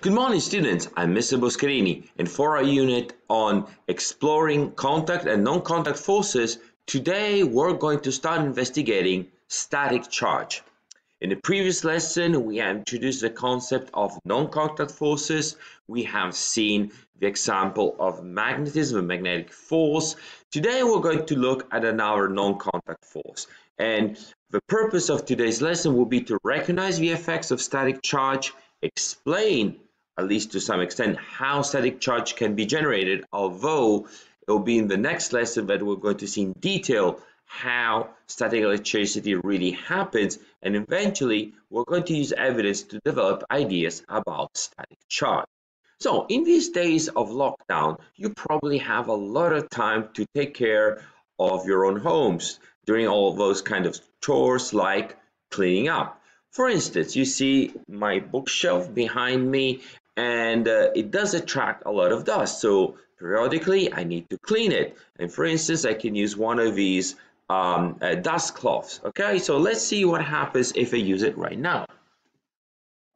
Good morning students, I'm Mr. Boscherini and for our unit on exploring contact and non-contact forces, today we're going to start investigating static charge. In the previous lesson, we introduced the concept of non-contact forces. We have seen the example of magnetism, and magnetic force. Today, we're going to look at another non-contact force. And the purpose of today's lesson will be to recognize the effects of static charge explain, at least to some extent, how static charge can be generated, although it will be in the next lesson that we're going to see in detail how static electricity really happens, and eventually we're going to use evidence to develop ideas about static charge. So in these days of lockdown, you probably have a lot of time to take care of your own homes during all those kind of chores like cleaning up. For instance, you see my bookshelf behind me and uh, it does attract a lot of dust. So periodically I need to clean it. And for instance, I can use one of these um, uh, dust cloths. Okay, so let's see what happens if I use it right now.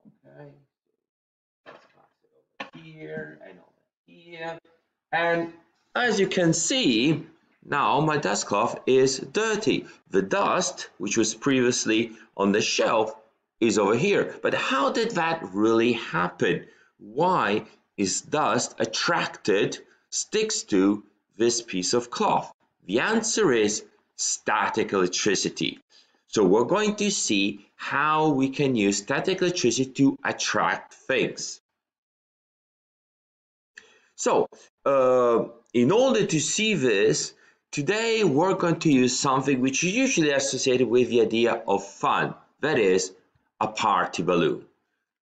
Okay, let's pass it over here and over here. And as you can see, now my dust cloth is dirty. The dust, which was previously on the shelf, is over here. But how did that really happen? Why is dust attracted, sticks to this piece of cloth? The answer is static electricity. So we're going to see how we can use static electricity to attract things. So uh, in order to see this, today we're going to use something which is usually associated with the idea of fun, that is a party balloon.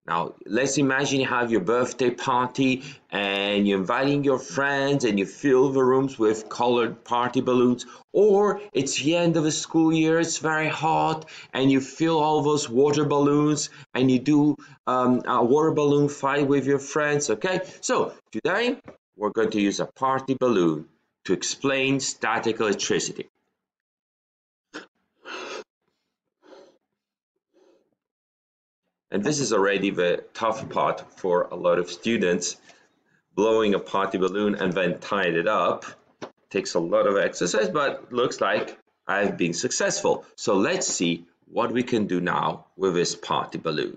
Now, let's imagine you have your birthday party and you're inviting your friends and you fill the rooms with colored party balloons. Or it's the end of the school year, it's very hot, and you fill all those water balloons and you do um, a water balloon fight with your friends. Okay, so today we're going to use a party balloon to explain static electricity. And this is already the tough part for a lot of students. Blowing a party balloon and then tying it up takes a lot of exercise, but looks like I've been successful. So let's see what we can do now with this party balloon.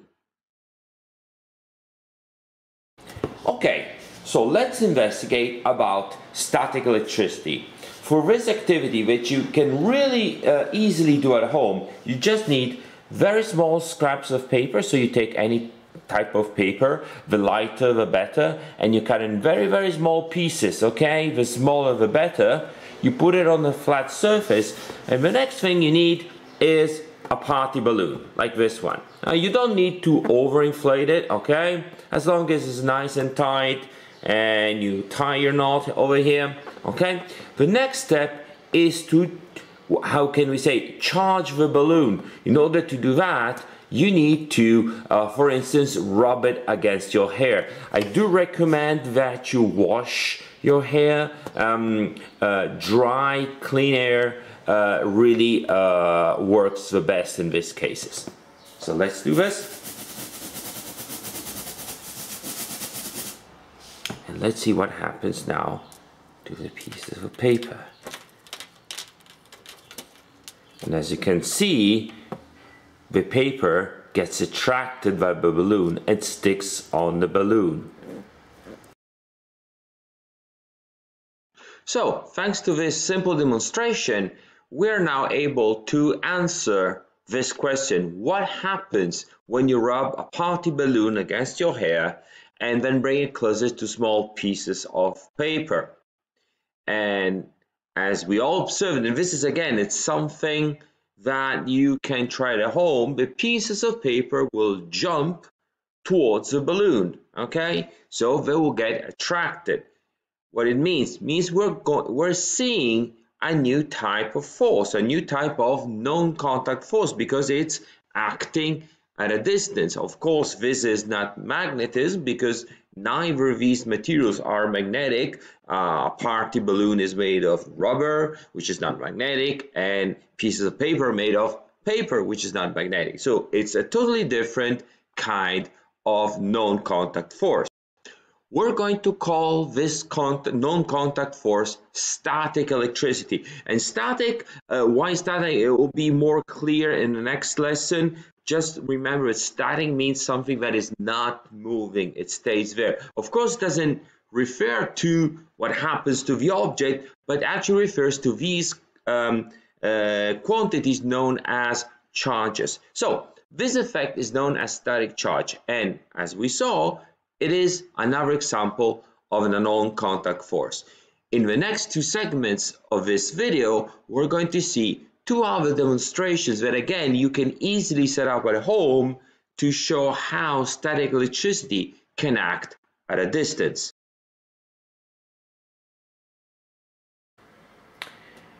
Okay, so let's investigate about static electricity. For this activity, which you can really uh, easily do at home, you just need very small scraps of paper, so you take any type of paper, the lighter the better, and you cut in very, very small pieces, okay? The smaller the better. You put it on the flat surface, and the next thing you need is a party balloon, like this one. Now, you don't need to overinflate it, okay? As long as it's nice and tight, and you tie your knot over here, okay? The next step is to how can we say, charge the balloon. In order to do that, you need to, uh, for instance, rub it against your hair. I do recommend that you wash your hair. Um, uh, dry, clean air uh, really uh, works the best in these cases. So let's do this. And let's see what happens now to the pieces of paper. And as you can see, the paper gets attracted by the balloon and sticks on the balloon. So, thanks to this simple demonstration, we're now able to answer this question. What happens when you rub a party balloon against your hair and then bring it closer to small pieces of paper? And as we all observed, and this is again, it's something that you can try at home, the pieces of paper will jump towards the balloon, okay? So they will get attracted. What it means, means we're, we're seeing a new type of force, a new type of non-contact force because it's acting at a distance. Of course, this is not magnetism because neither of these materials are magnetic. Uh, a party balloon is made of rubber, which is not magnetic, and pieces of paper made of paper, which is not magnetic. So it's a totally different kind of non-contact force. We're going to call this non-contact force static electricity. And static, uh, why static? It will be more clear in the next lesson. Just remember, static means something that is not moving. It stays there. Of course, it doesn't refer to what happens to the object, but actually refers to these um, uh, quantities known as charges. So this effect is known as static charge. And as we saw, it is another example of an non-contact force. In the next two segments of this video, we're going to see two other demonstrations that again you can easily set up at home to show how static electricity can act at a distance.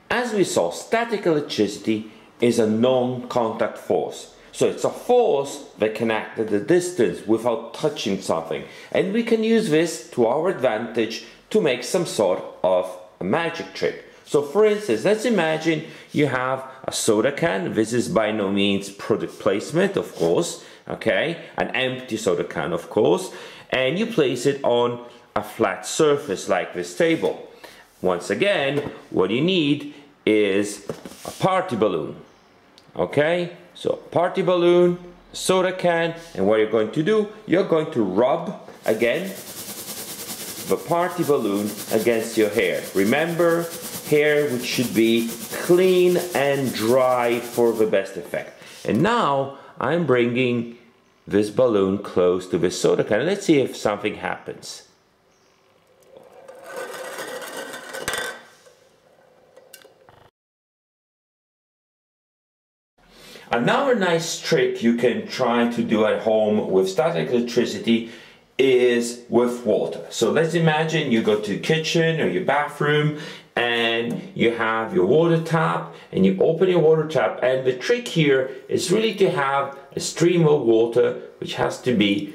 As we saw, static electricity is a non-contact force. So it's a force that can act at a distance without touching something. And we can use this to our advantage to make some sort of a magic trick. So for instance, let's imagine you have a soda can. This is by no means product placement, of course, okay? An empty soda can, of course. And you place it on a flat surface like this table. Once again, what you need is a party balloon. Okay, so party balloon, soda can, and what you're going to do, you're going to rub again the party balloon against your hair. Remember, hair which should be clean and dry for the best effect. And now I'm bringing this balloon close to the soda can. Let's see if something happens. Another nice trick you can try to do at home with static electricity is with water. So let's imagine you go to the kitchen or your bathroom and you have your water tap and you open your water tap and the trick here is really to have a stream of water which has to be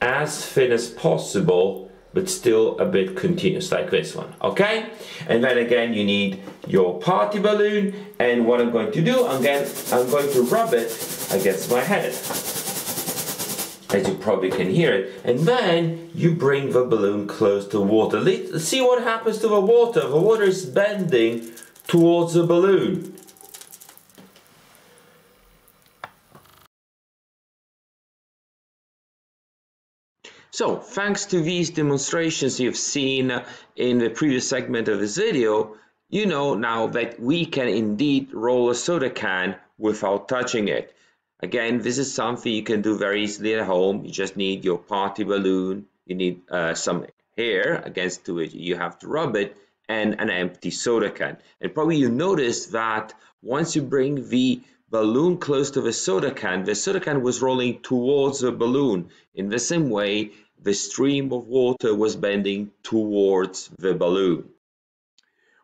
as thin as possible but still a bit continuous like this one okay? And then again you need your party balloon and what I'm going to do again I'm going to rub it against my head as you probably can hear it. And then you bring the balloon close to water. Let's see what happens to the water. The water is bending towards the balloon. So thanks to these demonstrations you've seen in the previous segment of this video, you know now that we can indeed roll a soda can without touching it. Again, this is something you can do very easily at home. You just need your party balloon, you need uh, some hair against it, you have to rub it, and an empty soda can. And probably you notice that once you bring the balloon close to the soda can, the soda can was rolling towards the balloon. In the same way, the stream of water was bending towards the balloon.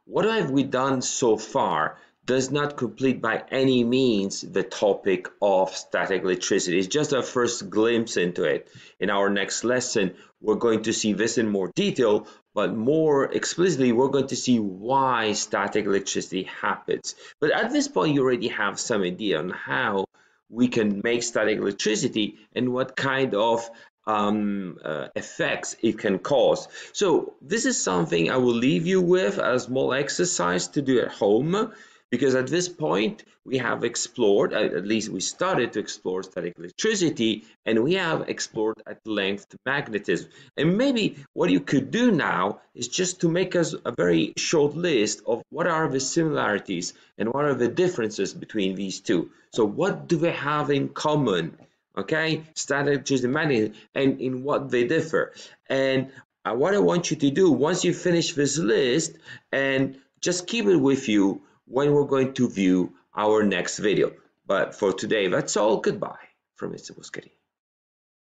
What have we done so far does not complete by any means the topic of static electricity. It's just a first glimpse into it. In our next lesson, we're going to see this in more detail, but more explicitly, we're going to see why static electricity happens. But at this point, you already have some idea on how we can make static electricity and what kind of um, uh, effects it can cause. So this is something I will leave you with a small exercise to do at home because at this point we have explored, at least we started to explore static electricity and we have explored at length magnetism. And maybe what you could do now is just to make us a very short list of what are the similarities and what are the differences between these two. So what do they have in common? Okay, static electricity magnetism and in what they differ. And uh, what I want you to do once you finish this list and just keep it with you when we're going to view our next video. But for today, that's all. Goodbye from Mr. Boscherini.